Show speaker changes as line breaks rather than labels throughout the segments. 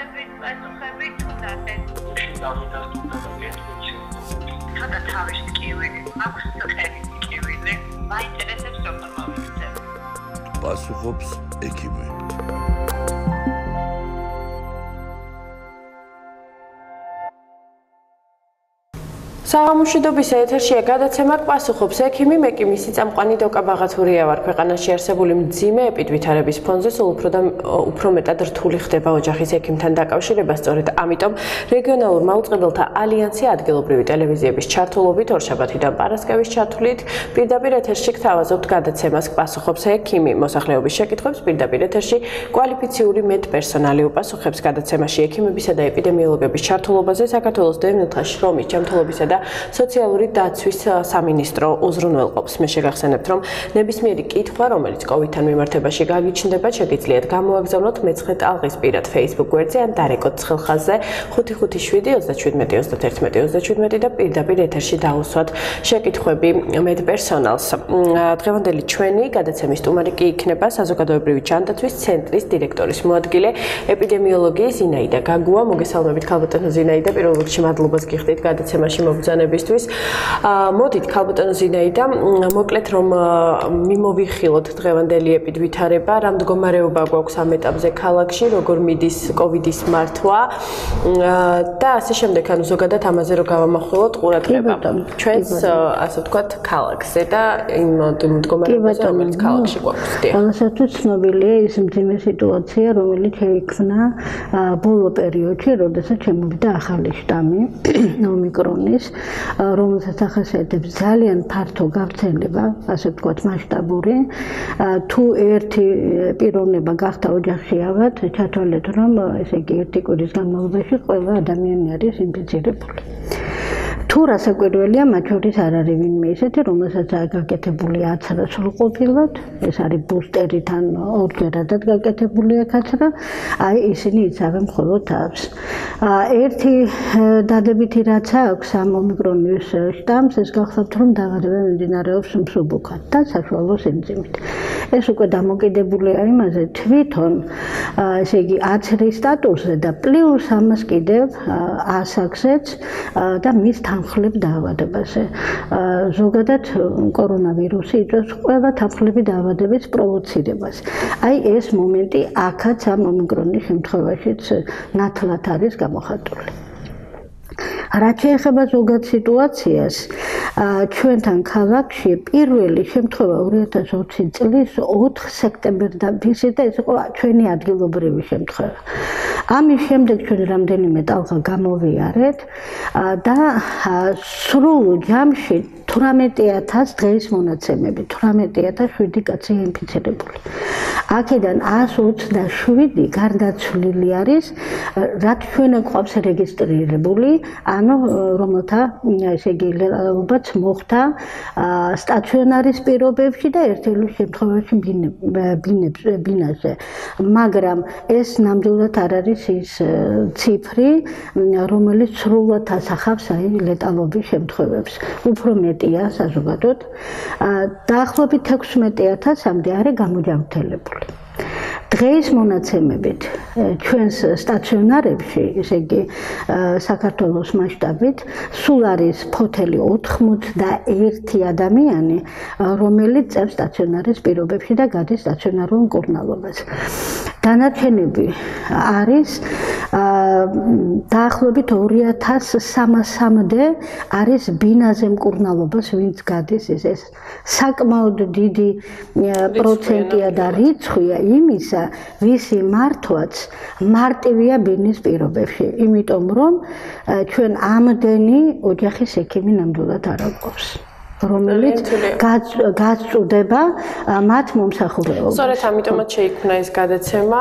კითხვების პასუხები თუ ნახეთ? თოდა თავის კივილი, აქვს წელი კივილი, მაინტერესებს როგორ მოვიქცევ.
პასუხობს ექიმი.
საღამოშვიდობის ეთერშია გადაცემა პასუხობს. ექიმი მეკი მისი წამყვანი დოკა ბაღათურია ვარ. ქვეყანაში არსებული მძიმე ეპიდვითარების ფონზე სულ უფრო და უფრო მეტად რთული ხდება ოჯახის ექიმთან დაკავშირება. სწორედ ამიტომ რეგიონალურ მაუწყებელთა ალიანსი ადგილობრივი ტელევიზიების ჩართულობით ორშაბათიდან პარასკევის ჩათვლით პირდაპირ ეთერში გთავაზობთ გადაცემას პასუხობს ექიმი. მოსახლეობის შეკითხვებს პირდაპირ ეთერში კვალიფიციური მეტპერსონალი უპასუხებს გადაცემაში ექიმებისა და ეპიდემიოლოგების ჩართულობაზე საქართველოს დევნილთა შრომის ჯანმრთელობისა და სოციალური დაცვის სამინისტრო უზრუნველყოფს. მე შეგახსენებთ, რომ ნებისმიერი კითხვა, რომელიც COVID-თან მიმართებაში გაგიჩნდება, შეგიძლიათ გამოაგზავნოთ მეცხრე ტალღის პირად Facebook გვერდზე ან დარეკოთ ცხელხაზზე 557-37-31-37 და პირდაპირ ეთერში დაუსვათ შეკითხვები მედპერსონალს. დღევანდელი ჩვენი გადაცემის სტუმარი კი იქნება საზოგადოებრივი ჯანდაცვის ცენტრის დირექტორის მოადგილე ეპიდემიოლოგიის ზინაიდა გაგუა. მოგესალმებით, ქალბატონო ზინაიდა. პირველ რიგში მადლობას გიხდით გადაცემაში მოგ მოგზანებისთვის. მოდით ქალბატონო ზინაიდა, მოკლედ რომ მიმოვიხილოთ დღევანდელი ეპიდვითარება, რა მდგომარეობა გვაქვს ამ ეტაპზე ქალაქში, როგორ მიდის კოვიდის მართვა და ასე შემდეგ, ანუ ზოგადად ამაზე რო გავამახვილოთ ყურადღება. ჩვენს ასე ვთქვათ ქალაქზე და იმ მდგომარეობაზე, რომელიც ქალაქში გვაქვს.
ყოველთვის ცნობილია ის მძიმე სიტუაცია, რომელიც შეიქმნა ბოლო პერიოდში, როდესაც შემოვიდა ახალი შტამი ომიკრონის რომელსაც ახასიათებს ძალიან ფართო გავრცელება, ასე ვთქვათ, მასშტაბური. თუ ერთი პიროვნება გახდა ოჯახში ავად, ჩათვალეთ, რომ ესე იგი ერთი კვირის განმავლობაში ყველა ადამიანი არის ინფიცირებული. თუ რასაკვირველია, მათ შორის არ არის ვინმე ისეთი, რომელსაც გაკეთებული აცრა სრულყოფილად, ეს არის ბუსტერიდან ორჯერადად გაკეთებული აცრა, აი ისინი იცავენ მხოლოდ თავს. ერთი დადებითი რაც აქვს ამ ომიკრონის შტამს, ეს გახსოვთ, რომ დაავადება მიმდინარეობს მსუბუქად და საშუალო სინძიმით. ეს უკვე დამოკიდებულია იმაზე თვითონ, ესე იგი, აცრის სტატუსზე და პლუს ამას კიდევ ასაქსეც და მის თან თანხლებ დაავადებაზე. ზოგადად კორონავირუსი იწვევს ყველა თანხლები დაავადების პროვოცირებას. აი ეს მომენტი აქაც ამ ომიკრონის შემთხვევაშიც ნათლად არის გამოხატული. რაც შეეხება ზოგად სიტუაციას, ჩვენთან ქალაქში პირველი შემთხვევა 2020 წლის 4 სექტემბერიდან ფიქსირდა ეს იყო ჩვენი ადგილობრივი შემთხვევა. ამის შემდეგ ჩვენ რამდენიმე ტალღა გამოვიარეთ და სრულ ჯამში 18000 დღის მონაცემები, 18007 კაცი ინფიცირებული. აქედან 127 გარდაცვლილი არის, რაც ჩვენ გვყავს რეგისტრირებული, ანუ რომელთა ესე იგი ალბათ მოხდა სტაციონარის პირობებში და ერთ-ერთ შემთხვევაში ბინებს ბინაზე. მაგრამ ეს ნამდვილად არ არის ის ციფრი, რომელიც სრულად ასახავს აი ლეტალობის შემთხვევებს. უფრო მეტ მეტია საზოგადოდ. დაახლოებით 16000-მდე არის გამოჯანმრთელებული. დღეს მონაცემებით ჩვენს სტაციონარებში, ესე იგი საქართველოს მასშტაბით, სულ არის ფოთელი 81 ადამიანი, რომელიც წევს სტაციონარის პირობებში და გადის სტაციონარულ მკურნალობას. დანარჩენები არის დაახლოებით 2300-მდე არის ბინაზე მკურნალობას, ვინც გადის ეს ეს საკმაოდ დიდი პროცენტია და რიცხვია იმისა, ვისი მართვაც მარტივია ბინის პირობებში, იმიტომ რომ ჩვენ ამდენი ოჯახის ექიმი ნამდვილად არ აგვყავს. რომელიც გაწუდება მათ მომსახურეობას.
სწორედ ამიტომაც შეიქმნა ეს გადაცემა,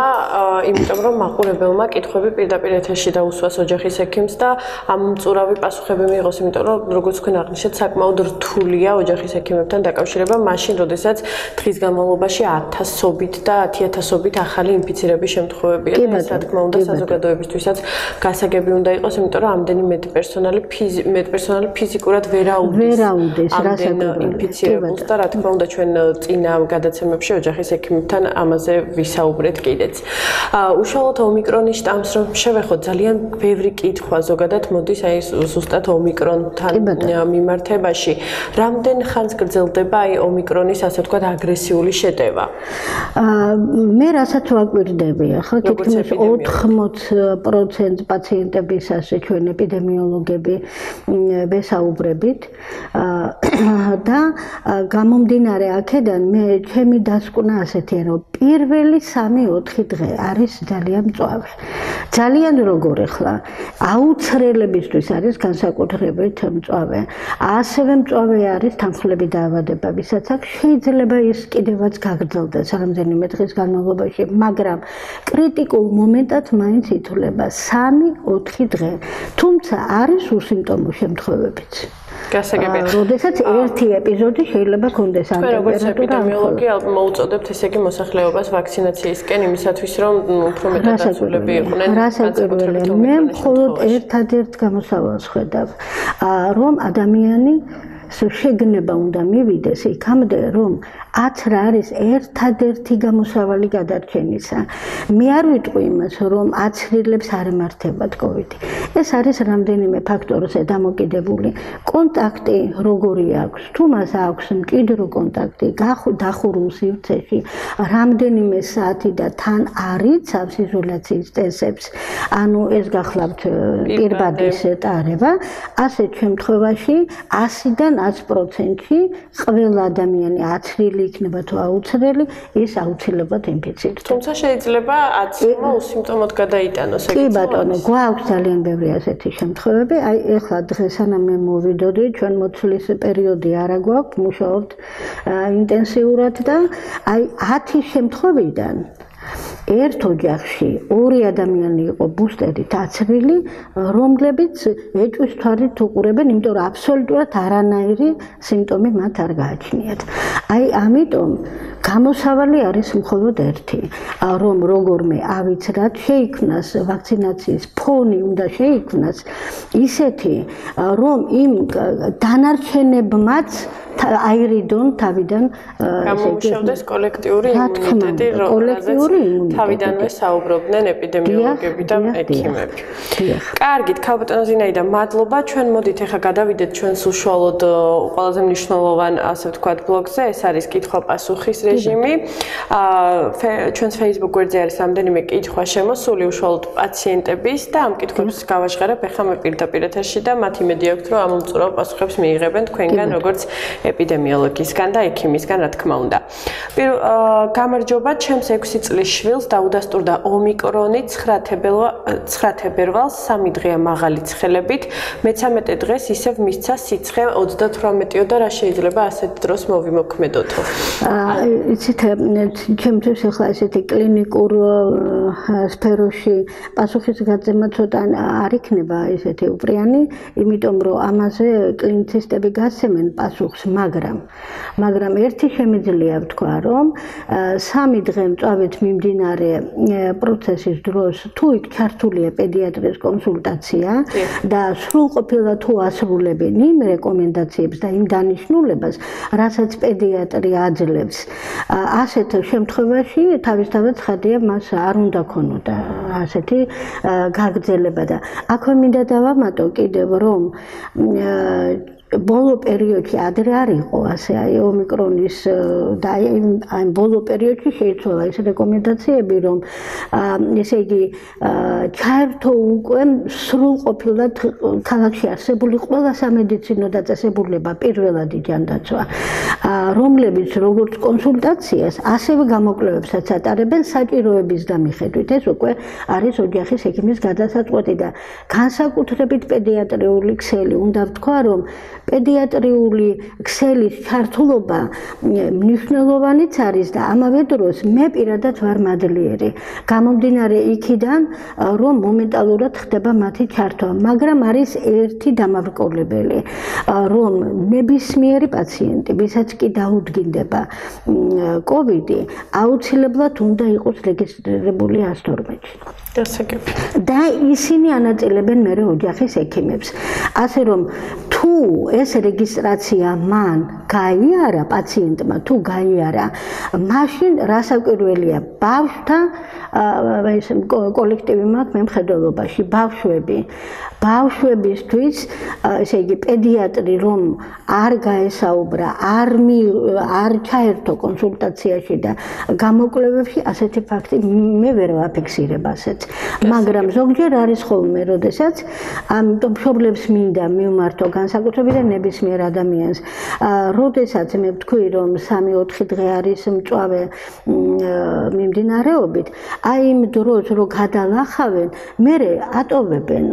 იმიტომ რომ მაყურებელმა კითხვები პირდაპირ ეთერში დაუსვას ოჯახის ექიმს და ამ მწურავი პასუხები მიიღოს, იმიტომ რომ როგორც თქვენ აღნიშნეთ, საკმაოდ რთულია ოჯახის ექიმებთან დაკავშირება, მაშინ, როდესაც დღის განმავლობაში 1000-ობით და 10000-ობით ახალი ინფიცირების შემთხვევებია და ეს რა თქმა უნდა საზოგადოებისთვისაც გასაგები უნდა იყოს, იმიტომ რომ ამდენი მეტპერსონალი ფიზი მეტპერსონალი ფიზიკურად ვერ აუდის. ვერ აუდის. რამდენ
რასაკვირველია.
ინფიცირებულს და რა თქმა უნდა ჩვენ წინა გადაცემებში ოჯახის ექიმთან ამაზე ვისაუბრეთ კიდეც. აა უშუალოდ ომიკრონის შტამს რომ შევეხოთ ძალიან ბევრი კითხვა ზოგადად მოდის აი ზუსტად ომიკრონთან მიმართებაში. რამდენ ხანს გრძელდება აი ომიკრონის ასე ვთქვათ აგრესიული შეტევა?
აა მე რასაც ვაკვირდები, ხო, თითქმის 80% პაციენტებისას ჩვენ ეპიდემიოლოგები ვესაუბრებით და გამომდინარე აქედან მე ჩემი დასკვნა ასეთია, რომ პირველი 3-4 დღე არის ძალიან მწვავე. ძალიან როგორ ახლა აუცრელებისთვის არის განსაკუთრებით მწვავე. ასევე მწვავე არის თანხლები დაავადება, ვისაც აქ შეიძლება ის კიდევაც გაგრძელდეს რამდენიმე დღის განმავლობაში, მაგრამ კრიტიკულ მომენტად მაინც ითვლება 3-4 დღე. თუმცა არის უსიმპტომო შემთხვევებიც.
გასაგებია.
როდესაც ერთი ეპიზოდი შეიძლება კონდეს ამ
ტემპერატურა. ეპიდემიოლოგი ალბათ მოუწოდებთ ესე იგი მოსახლეობას ვაქცინაციისკენ იმისათვის რომ უფრო მეტად დაცულები იყვნენ.
რასაკვირველია, მე მხოლოდ ერთადერთ გამოსავალს ხედავ, რომ ადამიანი შეგნება უნდა მივიდეს იქამდე რომ ათ რა არის ერთადერთი გამოსავალი გადარჩენისა. მე არ ვიტყვი იმას, რომ აცრილებს არ ემართებათ COVID. ეს არის რამდენიმე ფაქტორზე დამოკიდებული. კონტაქტი როგორი აქვს? თუ მას აქვს მჭიდრო კონტაქტი, დახურულ სივრცეში, რამდენიმე საათი და თან არიცავს იზოლაციის წესებს, ანუ ეს გახლავთ პირბადის ტარება, ასეთ შემთხვევაში 100-დან 100%-ში ყველა ადამიანი აცრილი იქნება თუ აუცრელი, ის აუცილებლად ინფიცირდება.
თუმცა შეიძლება აცრელა უსიმპტომოდ გადაიტანოს
ეგეც. კი ბატონო, გვაქვს ძალიან ბევრი ასეთი შემთხვევები. აი ეხლა დღეს სანამ მე მოვიდოდი, ჩვენ მოცლის პერიოდი არა გვაქვს, მუშაობთ ინტენსიურად და აი 10 შემთხვევიდან ერთ ოჯახში ორი ადამიანი იყო ბუსტერით აცრილი, რომლებიც ეჭვის თვალით უყურებენ, იმიტომ რომ აბსოლუტურად არანაირი სიმპტომი მათ არ გააჩნიათ. აი, ამიტომ გამოსავალი არის მხოლოდ ერთი, რომ როგორმე ავიცრათ, შეიქმნას ვაქცინაციის ფონი უნდა შეიქმნას ისეთი, რომ იმ დანარჩენებმაც აირიდონ თავიდან
გამომშავდეს კოლექტიური იმუნიტეტი,
რომ
თავიდანვე საუბრობდნენ ეპიდემიოლოგები და ექიმები. კარგით, ქალბატონო ზინაიდა, მადლობა. ჩვენ მოდით ახლა გადავიდეთ ჩვენს უშუალოდ ყველაზე მნიშვნელოვან, ასე ვთქვათ, ბლოგზე, ეს არის კითხვა-პასუხის რეჟიმი. აა ჩვენს Facebook გვერდზე არის რამდენიმე კითხვა შემოსული უშუალოდ პაციენტების და ამ კითხვებს გავაჟღერებ. ახლა მე პირდაპირ ეთერში და მათ იმედი აქვს, რომ ამ უმწურავ პასუხებს მიიღებენ თქვენგან როგორც ეპიდემიოლოგისგან და ექიმისგან, რა თქმა უნდა. პირველ გამარჯობა, ჩემს 6 წლის შვილს დაუდასტურდა ომიკრონი 9 თებერვალ 9 თებერვალს 3 დღეა მაღალი ცხელებით. მე-13 დღეს ისევ მისცა სიცხე 38-იო და რა შეიძლება ასეთ დროს მოვიმოქმედოთო.
იცით, ჩემთვის ახლა ესეთი კლინიკურ სფეროში პასუხის გაცემა ცოტა არ იქნება ესეთი უპრიანი, იმიტომ რომ ამაზე კლინიცისტები გასცემენ პასუხს, მაგრამ მაგრამ ერთი შემიძლია ვთქვა, რომ სამი დღე მწავედ მიმდინარე პროცესის დროს თუ იქ ჩართულია პედიატრის კონსულტაცია და სრულყოფილად თუ ასრულებენ იმ რეკომენდაციებს და იმ დანიშნულებას, რასაც პედიატრი აძლევს, ასეთ შემთხვევაში თავისთავად ხადია მას არ უნდა ქონოდა ასეთი გაგრძელება და აქვე მინდა დავამატო კიდევ რომ ბოლო პერიოდში ადრე არ იყო ასე აი ომიკრონის და აი ბოლო პერიოდში შეიცვალა ეს რეკომენდაციები რომ ესე იგი ჩაერთო უკვე სრულყოფილად ქალაქში არსებული ყველა სამედიცინო დაწესებულება პირველად იჯანდაცვა რომლებიც როგორც კონსულტაციას ასევე გამოკვლევებსაც ატარებენ საჭიროების დამიხედვით ეს უკვე არის ოჯახის ექიმის გადასაწყვეტი და განსაკუთრებით პედიატრიული ქსელი. უნდა ვთქვა რომ პედიატრიული ქსელის ჩართულობა მნიშვნელოვანიც არის და ამავე დროს მე პირადად ვარ მადლიერი. გამომდინარე იქიდან, რომ მომენტალურად ხდება მათი ჩართვა, მაგრამ არის ერთი დამავკოლებელი, რომ ნებისმიერი პაციენტი, ვისაც კი დაუდგინდება COVID-ი, აუცილებლად უნდა იყოს რეგისტრირებული 112-ში.
დასაგები.
და ისინი ანაწილებენ მეორე ოჯახის ექიმებს. ასე რომ თუ ეს რეგისტრაცია მან გაიარა პაციენტმა თუ გაიარა მაშინ რასაკვირველია ბავშვთა ეს კოლექტივი მაქვს მე მხედველობაში ბავშვები ბავშვებისთვის ესე იგი პედიატრი რომ არ გაესაუბრა არ არ ჩაერთო კონსულტაციაში და გამოკვლევებში ასეთი ფაქტი მე ვერ ვაფიქსირებ ასეთ მაგრამ ზოგჯერ არის ხოლმე როდესაც ამიტომ შობლებს მინდა მიმართო განსაკუთრებით ნებისმიერ ადამიანს. როდესაც მე ვთქვი რომ 3-4 დღე არის მწვავე მიმდინარეობით აი იმ დროს რო გადალახავენ მე ატოვებენ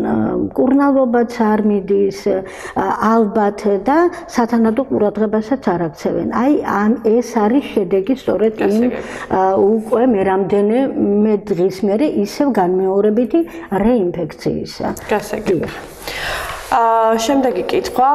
კურნალობაც არ მიდის ალბათ და სათანადო ყურადღებასაც არ აქცევენ. აი ამ ეს არის შედეგი სწორედ იმ უკვე მე რამდენი მე დღის მერე ისევ განმეორებითი რეინფექციისა.
გასაგებია. აა შემდეგი კითხვა,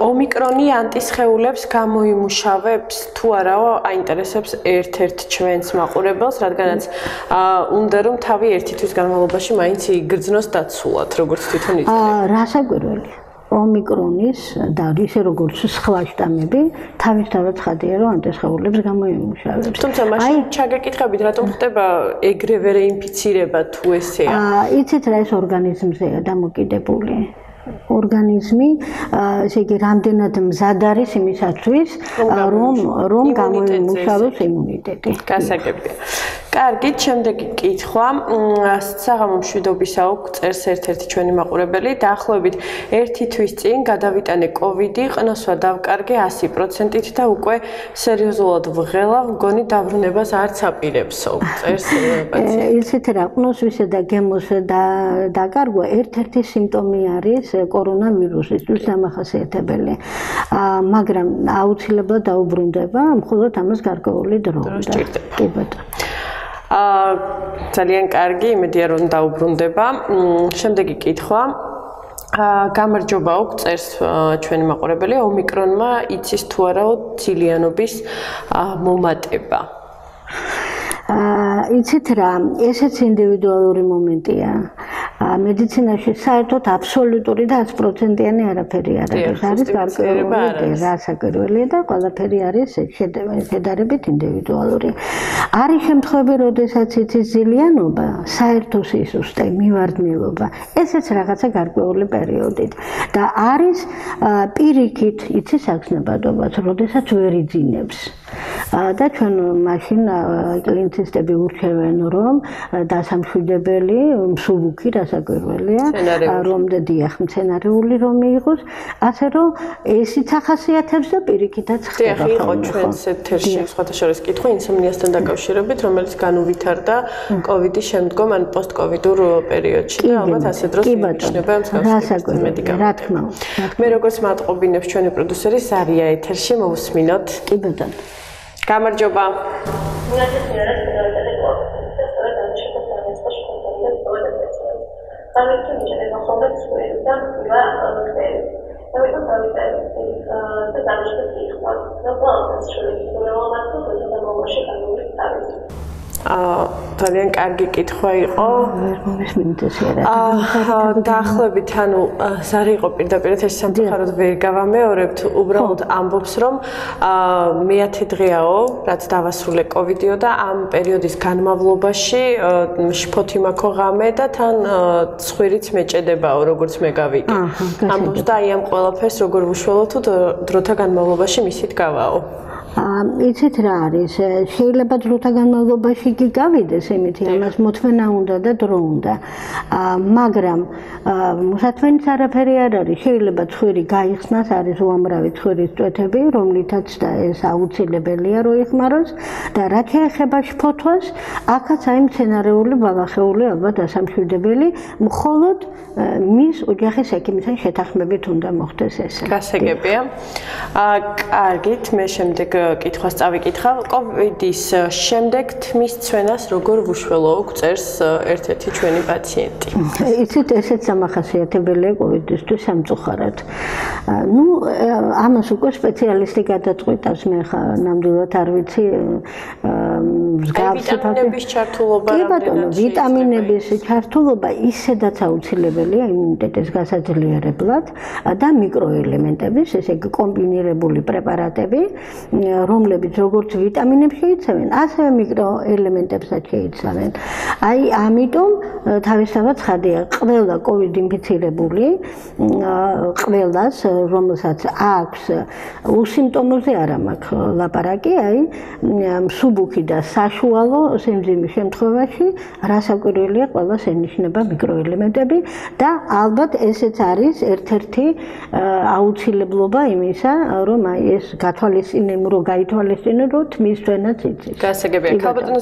ომიკრონი ანტისხეულებს გამოიმუშავებს თუ არაო აინტერესებს ერთ-ერთ ჩვენს მაყურებელს, რადგანაც აა უნდა რომ თავი ერთი თვის განმავლობაში მაინც იგრძნოს დაცულად, როგორც თვითონ იწევს.
აა რასაკვირველი ომიკრონის და ისე როგორც სხვა შტამები თავისთავად ხადია რომ ანტისხეულებს გამოიმუშავებს.
თუმცა მაშინ ჩაგეკითხებით რატომ ხდება ეგრევე რეინფიცირება თუ ესეა?
აა იცით რა ეს ორგანიზმზეა დამოკიდებული? ორგანიზმი ესე იგი რამდენად მზად არის იმისათვის რომ რომ გამოიმუშავოს იმუნიტეტი.
გასაგებია. კარგით, შემდეგი კითხვა. საღამო მშვიდობისა უკ წერს ერთ-ერთი ჩვენი მაყურებელი. დაახლოებით 1 თვის წინ გადავიტანე COVID-ი, ყნოსვა დავკარგე 100%-ით და უკვე სერიოზულად ვღელა, მგონი დაბრუნებას არც აპირებსო. წერს პაციენტი.
ისეთ რა, ყნოსვისა და გემოს და დაკარგვა ერთ-ერთი სიმპტომი არის კორონავირუსისთვის დამახასიათებელი. მაგრამ აუცილებლად დაუბრუნდება, მხოლოდ ამას გარკვეული დრო უნდა. კი ბატონო.
აა ძალიან კარგი, იმედია რომ დაუბრუნდება. შემდეგი კითხვა. აა გამარჯობა უკ წერს ჩვენი მაყურებელი ომიკრონმა იცის თუ არაო ცილიანობის მომატება.
აა იცით რა, ესეც ინდივიდუალური მომენტია. მედიცინაში საერთოდ აბსოლუტური და 100%-იანი არაფერი არ არის. არის გარკვეული რასაკვირველია და ყველაფერი არის შედარებით ინდივიდუალური. არის შემთხვევები, როდესაც იცის ზილიანობა, საერთო სისუსტე, მივარდნილობა, ესეც რაღაცა გარკვეული პერიოდით. და არის პირიქით იცის აღზნებადობაც, როდესაც ვერ იძინებს. და ჩვენ მაშინ კლინიცისტები ურჩევენ, რომ დასამშვიდებელი მსუბუქი რა გასაკვირველია რომ დიახ მცენარეული რომ მიიღოს. ასე რომ ესიც ახასიათებს და პირიქითაც
ხდება ხო იყო ჩვენს ეთერში სხვათა შორის კითხვა ინსომნიასთან დაკავშირებით რომელიც განუვითარდა კოვიდის შემდგომ ან პოსტკოვიდურ პერიოდში და ალბათ ასე დროს მიჩნდება მსგავსი
მედიკამენტი. რა თქმა უნდა
მე როგორც მატყობინებს ჩვენი პროდიუსერი სარია ეთერში მოვუსმინოთ
კი ბატონო
გამარჯობა
და ყველა ყველაფერი. ამიტომ დავიწერე და დანიშნე კითხვა. რა ყველა შეიძლება მათო და მომაში გამოვიდა.
აა ძალიან კარგი კითხვა იყო.
ვერ მომისმინეთ ესე რა.
აა დაახლოებით ანუ ზარი იყო პირდაპირ ეს სამწუხაროდ ვერ გავამეორებთ. უბრალოდ ამბობს რომ აა მეათე დღეაო, რაც დავასრულე კოვიდიო და ამ პერიოდის განმავლობაში შფოთი მაქო ღამე და თან ცხვირიც მეჭედებაო, როგორც მე გავიგე. ამბობს და აი ამ ყველაფერს როგორ უშველო თუ დროთა განმავლობაში მისით გავაო.
იცით რა არის? შეიძლება დროთა განმავლობაში კი გავიდეს იმითი ამას მოთმენა უნდა და დრო უნდა. მაგრამ მოსათმენიც არაფერი არ არის. შეიძლება ცხვირი გაიხსნას არის უამრავი ცხვირის წვეთები რომლითაც და ეს აუცილებელია რო იხმაროს და რა შეეხება შფოთვას აქაც აი მცენარეული ბალახეული ალბათ ასამშვიდებელი მხოლოდ მის ოჯახის ექიმთან შეთანხმებით უნდა მოხდეს ეს.
გასაგებია. აა კარგით მე შემდეგ კითხვას წავიკითხავ. კოვიდის შემდეგ თმის ცვენას როგორ უშველო უწერს ერთ-ერთი ჩვენი პაციენტი.
იცით, ესეც სამახასიათებელია კოვიდისთვის სამწუხაროდ. ну, ამას უკვე სპეციალისტი გადაწყვეტავს, მე ხა ნამდვილად არ ვიცი მსგავსი
ვიტამინების ჩართულობა
კი ბატონო, ვიტამინების ჩართულობა ისედაც აუცილებელია იმუნიტეტის გასაძლიერებლად და მიკროელემენტების, ესე იგი კომბინირებული პრეპარატები, რომლებიც როგორც ვიტამინებს შეიცავენ, ასევე მიკროელემენტებსაც შეიცავენ. აი, ამიტომ თავისთავად ხადია, ყველა COVID ინფიცირებული, ყველას, რომელსაც აქვს უსიმპტომოზე არა მაქვს ლაპარაკი, აი, მსუბუქი და საშუალო სიმძიმის შემთხვევაში, რასაკვირველია, ყველას ენიშნება მიკროელემენტები და ალბათ ესეც არის ერთ-ერთი აუცილებლობა იმისა, რომ აი ეს გათვალისწინებ, რომ გაითვალისწინო, რომ თმის ვენაც იცის.
გასაგებია. ქალბატონო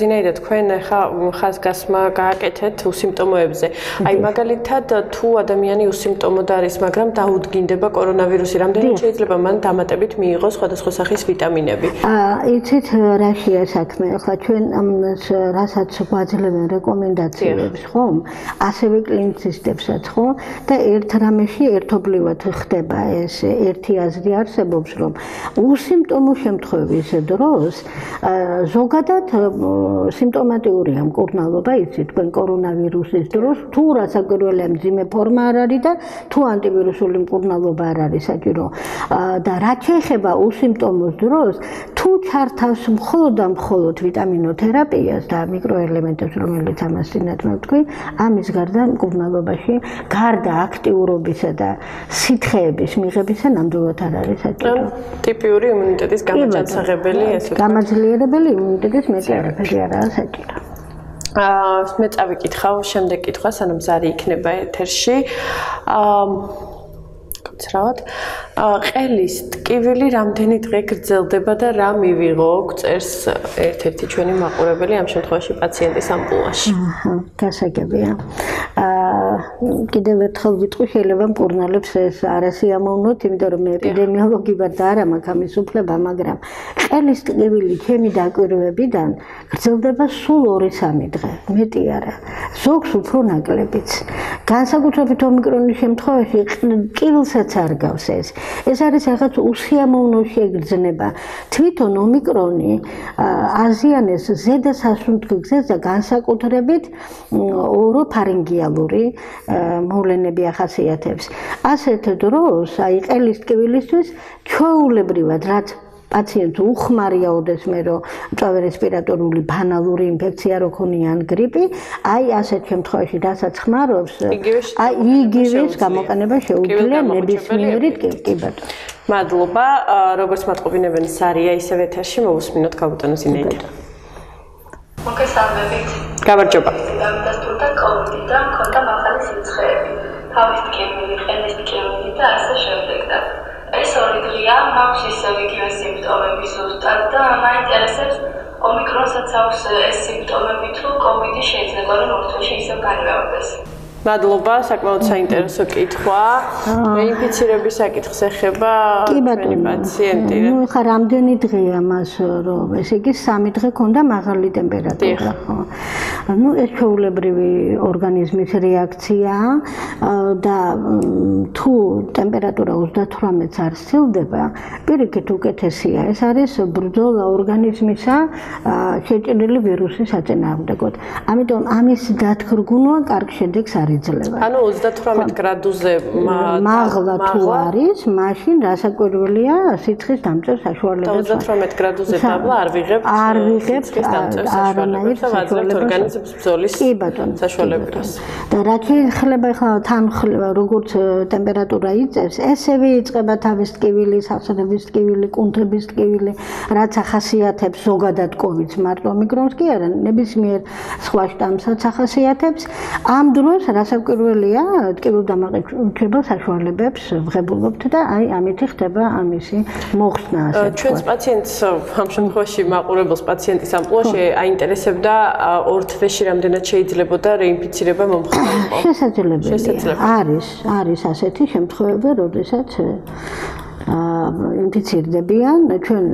ზინაიდა თქვენ ხა ხაზგასმა გააკეთეთ უსიმპტომოებზე. აი მაგალითად თუ ადამიანი უსიმპტომოდ არის, მაგრამ დაუდგინდება კორონავირუსი, რამდენად შეიძლება მან დამატებით მიიღოს სხვადასხვა სახის ვიტამინები?
აა იცით რა შეა საქმე? ახლა ჩვენ რასაც გვაძლევენ რეკომენდაციებს, ხო? ასევე კლინიცისტებსაც, ხო? და ერთ რამეში ერთობლივად ხდება ეს ერთი აზრი არსებობს, რომ უსიმპტომო შემთხვევის დროს ზოგადად სიმპტომატიურია მკურნალობა, იცით, თქვენ კორონავირუსის დროს თუ რასაკვირველია მძიმე ფორმა არ არის და თუ ანტივირუსული მკურნალობა არ არის საჭირო. და რაც შეეხება უსიმპტომოს დროს, თუ ჩართავს მხოლოდ და მხოლოდ ვიტამინოთერაპიას და მიკროელემენტებს, რომელიც ამას წინათ მოვთქვი, ამის გარდა მკურნალობაში გარდა აქტიურობისა და სითხეების მიღებისა ნამდვილად არ არის საჭირო.
ტიპიური იმუნიტეტის გამოჯანსაღებელი ეს
უკვე. გამოძლიერებელი იმუნიტეტის მეტი არაფერი არაა საჭირო.
აა მე წავიკითხავ შემდეგ კითხვას, ანუ მზარი იქნება ეთერში. აა გაცრავად. ყელის ტკივილი რამდენი დღე გრძელდება და რა მივიღო წერს ერთ-ერთი ჩვენი მაყურებელი ამ შემთხვევაში პაციენტის ამბულაში.
აჰა, გასაგებია. აა კიდევ ერთხელ ვიტყვი შეიძლება მკურნალებს ეს არასიამოვნოთ, იმიტომ რომ ეპიდემიოლოგი ვარ და არა მაქვს ამის უფლება, მაგრამ ყელის ტკივილი ჩემი დაკვირვებიდან გრძელდება სულ 2-3 დღე, მეტი არა. ზოგს უფრო ნაკლებიც. განსაკუთრებით ომიკრონის შემთხვევაში ტკივილსაც არ გავს ეს. ეს არის რაღაც უსიამოვნო შეგრძნება. თვითონ ომიკრონი აზიანეს ზედა სასუნთქგზას და განსაკუთრებით ოროფარინგიალური მოვლენები ახასიათებს. ასეთ დროს აი ყელის ტკივილისთვის ჩვეულებრივად რაც პაციენტს უხმარია ოდესმე რომ მწვავე რესპირატორული ბანალური ინფექცია რო ქონიან გრიპი, აი ასეთ შემთხვევაში რასაც ხმარობს, აი იგივეს გამოყენება შეუძლია ნებისმიერი კი ბატონო.
მადლობა, როგორც მატყობინებენ სარია ისევ ეთერში მოусმინოთ კაპიტანის ინეიდა.
მოგესალმებით.
გამარჯობა.
დამდასტურდა კოვიდი და მქონდა მაღალი სიცხეები. თავის ტკივილი, ყელის ტკივილი და ასე შემდეგ და ეს ორი დღეა მაქვს ისევ იგივე სიმპტომები ზუსტად და მაინტერესებს ომიკრონსაც აქვს ეს სიმპტომები თუ კოვიდი შეიძლება რომ ორთოში ისევ განმეორდეს.
მადლობა, საკმაოდ საინტერესო კითხვა. მეინფიცირების საკითხს ეხება თქვენი პაციენტი.
ნუ ხა რამდენი დღეა მას რომ ესე იგი 3 დღე ქონდა მაღალი ტემპერატურა, ხო? ნუ ეს ჩვეულებრივი ორგანიზმის რეაქციაა და თუ ტემპერატურა 38-ს არ სცილდება, პირიქით უკეთესია. ეს არის ბრძოლა ორგანიზმისა შეჭრილი ვირუსის აწინააღმდეგოდ. ამიტომ ამის დათქრგუნვა კარგ შედეგს არის იძლევა.
ანუ 38 გრადუსზე
მაღლა თუ არის, მაშინ რასაკვირველია სიცხის დამწერ საშუალებას.
38 გრადუსზე დაბლა არ ვიღებ
არ ვიღებ არანაირ
საშუალებას ორგანიზმის ბრძოლის
კი ბატონო
საშუალებას.
და რა შეიძლება ხა თან როგორც ტემპერატურა იწევს, ესევე იწება თავის ტკივილი, სახსრების ტკივილი, კუნთების ტკივილი, რაც ახასიათებს ზოგადად კოვიდს მარტო მიკრონს კი არა, ნებისმიერ სხვა შტამსაც ახასიათებს. ამ დროს რა გასაკვირველია, ტკივილ დამაყენებელ საშუალებებს ვღებულობთ და აი ამითი ხდება ამისი მოხსნა ასე.
ჩვენს პაციენტს ამ შემთხვევაში მაყურებელს პაციენტის ამპლუაში აინტერესებდა ორ თვეში რამდენად შეიძლებოდა რეინფიცირება მომხდარიყო.
შესაძლებელია. არის, არის ასეთი შემთხვევები, როდესაც ინფიცირდებიან, ჩვენ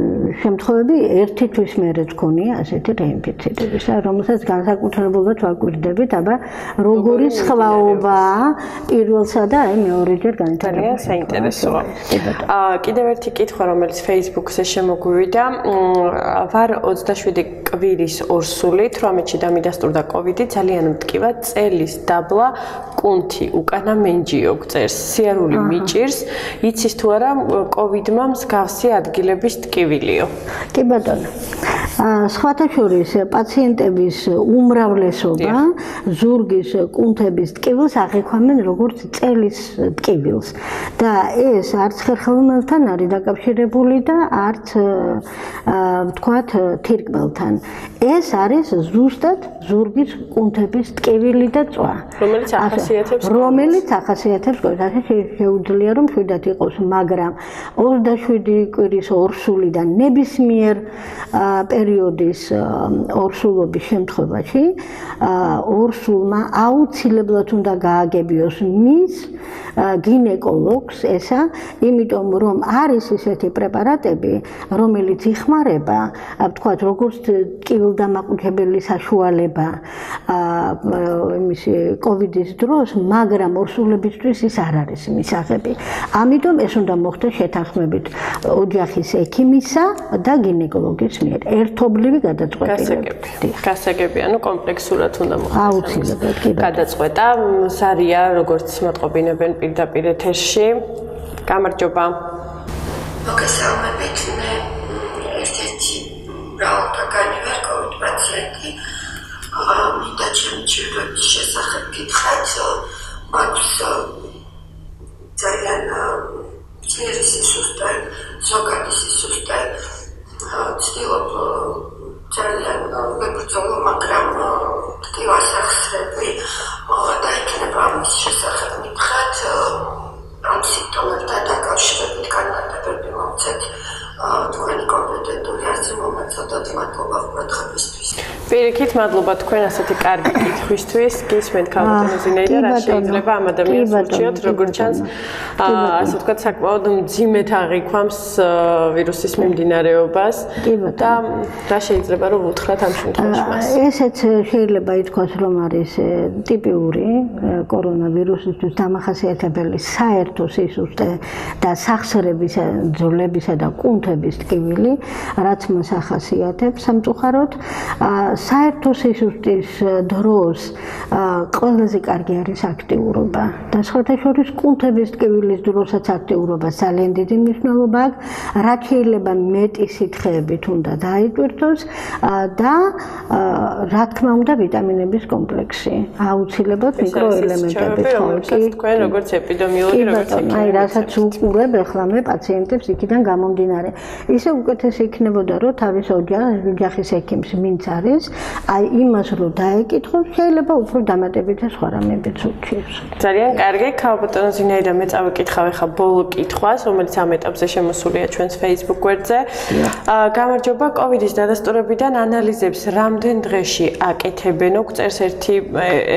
შემთხვევები ერთი თვის მერეც ქონია ასეთი რეინფიცირებისა, რომელსაც განსაკუთრებულად ვაკვირდებით, აბა როგორი სხვაობაა პირველსა და აი მეორეჯერ
ძალიან საინტერესოა. აა კიდევ ერთი კითხვა, რომელიც Facebook-ზე შემოგვივიდა, ვარ 27 კვირის ორსულით, რამეთში დამიდასტურდა კოვიდი, ძალიან მткиვა წელის დაბლა კუნთი, უკანა მენჯიო გწერს, სიარული მიჭირს, იცის თუ არა კოვიდმა მსგავსი ადგილების ტკივილიო.
კი ბატონო. სხვათა შორის პაციენტების უმრავლესობა ზურგის კუნთების ტკივილს აღიქვამენ როგორც წელის ტკივილს და ეს არც ხერხემალთან არის დაკავშირებული და არც ვთქვათ თირკმელთან. ეს არის ზუსტად ზურგის კუნთების ტკივილი და წვა.
რომელიც ახასიათებს
რომელიც ახასიათებს ყოველთვის შეუძლია რომ შვიდად იყოს, მაგრამ 27 კვირის ორსულიდან ნებისმიერ პერიოდის ორსულობის შემთხვევაში ორსულმა აუცილებლად უნდა გააგებიოს მის გინეკოლოგს ესა, იმიტომ რომ არის ისეთი პრეპარატები, რომელიც იხმარება, ვთქვათ, როგორც ტკივილდამაყუჩებელი საშუალება იმისი კოვიდის დროს, მაგრამ ორსულებისთვის ის არ არის მისაღები. ამიტომ ეს უნდა მოხდეს შეთანხმებით ოჯახის ექიმისა და გინეკოლოგის მიერ. ერთობლივი გადაწყვეტილება.
გასაგები, ანუ კომპლექსურად უნდა მოხდეს.
აუცილებლად კი.
გადაწყვეტა სარია, როგორც მოწყობინებენ პირდაპირ ეთერში. გამარჯობა.
მოგესალმებით, მე ერთ-ერთი მრავალთაგანი ვარ კოვიდ პაციენტი. აა მინდა ჩემი ჩირვების შესახებ გითხრათ, მაქვს ძალიან ძლიერი სისუსტე, ზოგადი სისუსტე. ცდილობ ძალიან მებრძოლო, მაგრამ ტკივას ახსრები და იქნება ამის შესახებ მითხრათ ამ სიმპტომებთან დაკავშირებით განმარტებები მოვცეთ თქვენი კომპეტენტური არცი მომეწოდოთ მადლობა ყურადღებისთვის.
პირიქით მადლობა თქვენ ასეთი კარგი კითხვისთვის. გისმენთ ქალბატონო ზინეიდა რა შეიძლება ამ ადამიანს ურჩიოთ როგორ ჩანს ასე ვთქვათ საკმაოდ მძიმედ აღიქვამს ვირუსის მიმდინარეობას და რა შეიძლება რომ უთხრათ ამ შემთხვევაში მას.
ესეც შეიძლება ითქვას რომ არის ტიპიური კორონავირუსისთვის დამახასიათებელი საერთო სისუსტე და სახსრების ძოლებისა და კუნთების ტკივილი, რაც მას ახასიათებს სამწუხაროდ. საერთო სისუსტის დროს ყველაზე კარგი არის აქტიურობა და სხვათა შორის კუნთების ტკივილის დროსაც აქტიურობა ძალიან დიდი მნიშვნელობა აქვს. რაც შეიძლება მეტი სითხეებით უნდა დაიტვირთოს და რა თქმა უნდა ვიტამინების კომპლექსი. აუცილებლად მიკროელემენტები ხო
კი თქვენ როგორც ეპიდემიოლოგი როგორც
ექიმი. აი რასაც უყურებ ახლა მე პაციენტებს იქიდან გამომდინარე. ისე უკეთესი იქნებოდა რომ თავის ოჯახის ექიმს ვინც არის, აი იმას რო დაეკითხოს, შეიძლება უფრო დამატებით სხვა რამეებიც უჩიოს.
ძალიან კარგი, ქალბატონო ზინაიდა მე წავიკითხავ ახლა ბოლო კითხვას, რომელიც ამ ეტაპზე შემოსულია ჩვენს Facebook გვერდზე. აა გამარჯობა, კოვიდის დადასტურებიდან ანალიზებს რამდენ დღეში აკეთებენო? წერს ერთი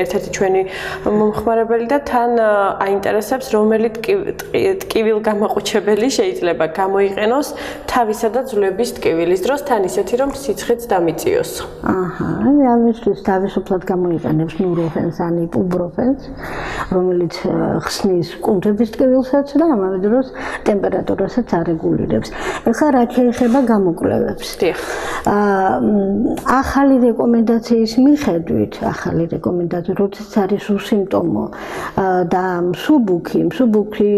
ერთ-ერთი ჩვენი მომხმარებელი და თან აინტერესებს, რომელი ტკივილ გამაყუჩებელი შეიძლება გამოიყენოს თავისა და ძვლების ტკივილის დროს, თან ისეთი რომ სიცხეც დამიწიოს.
აჰა, ამისთვის თავისუფლად გამოიყენებს ნუროფენს ან იპუბროფენს, რომელიც ხსნის კუნთების ტკივილსაც და ამავე დროს ტემპერატურასაც არეგულირებს. ეხლა რა შეიძლება გამოკვლევებს?
დიახ.
აა ახალი რეკომენდაციის მიხედვით, ახალი რეკომენდაცია, როდესაც არის უსიმპტომო და მსუბუქი, მსუბუქი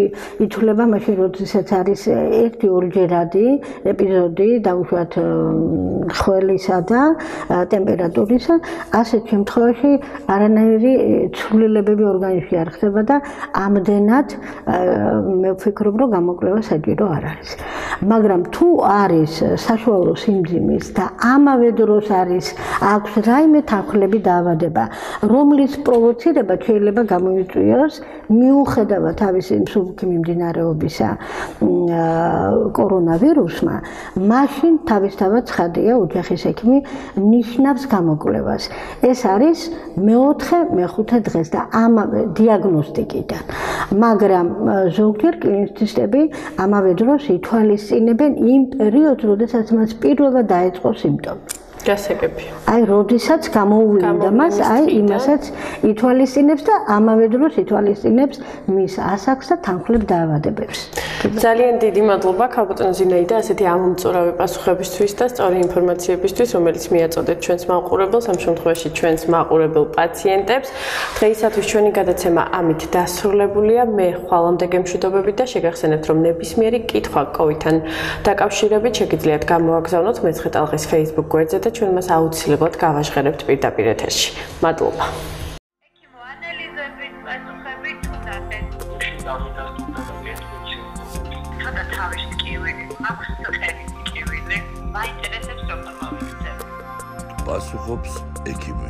ითვლება მაშინ, როდესაც არის ერთი ორჯერადი ეპიზოდი, დაუშვათ ხველისა და ტემპერატურისა, ასეთ შემთხვევაში არანაირი ცვლილებები ორგანიზმში არ ხდება და ამდენად მე ვფიქრობ, რომ გამოკვლევა საჭირო არ არის. მაგრამ თუ არის საშუალო სიმძიმის და ამავე დროს არის აქვს რაიმე თანხლები დაავადება, რომლის პროვოცირება შეიძლება გამოიწვიოს მიუხედავად თავისი მსუბუქი მიმდინარეობისა კორონავირუსმა, მაშინ თავისთავად ცხადია ოჯახის ექიმი ნიშნავს გამოკვლევას. ეს არის მეოთხე, მეხუთე დღეს და ამავე დიაგნოსტიკიდან. მაგრამ ზოგჯერ კლინისტები ამავე დროს ითვალისწინებენ იმ პერიოდს, როდესაც მას პირველად დაიწყო სიმპტომი.
გასაგები.
აი, როდესაც გამოუვლინდა მას, აი იმასაც ითვალისწინებს და ამავე დროს ითვალისწინებს მის ასაკს და თანხლებ დაავადებებს.
ძალიან დიდი მადლობა ქალბატონ ზინაიდა ასეთი ამომწურავი პასუხებისთვის და სწორი ინფორმაციებისთვის, რომელიც მიაწოდეთ ჩვენს მაყურებელს, ამ შემთხვევაში ჩვენს მაყურებელ პაციენტებს. დღეისათვის ჩვენი გადაცემა ამით დასრულებულია. მე ხვალამდე გემშვიდობებით და შეგახსენებთ, რომ ნებისმიერი კითხვა COVID-თან დაკავშირებით შეგიძლიათ გამოაგზავნოთ მეცხრე ტალღის Facebook გვერდზე და ჩვენ მას აუცილებლად გავაჟღერებთ პირდაპირ ეთერში. მადლობა.
ექიმო ანალიზების პასუხები თუნდაც თოდა თავის ტკივილი აქვს წელი ტკივილი მაინტერესებს როგორ მოვიქცევ
პასუხობს ექიმი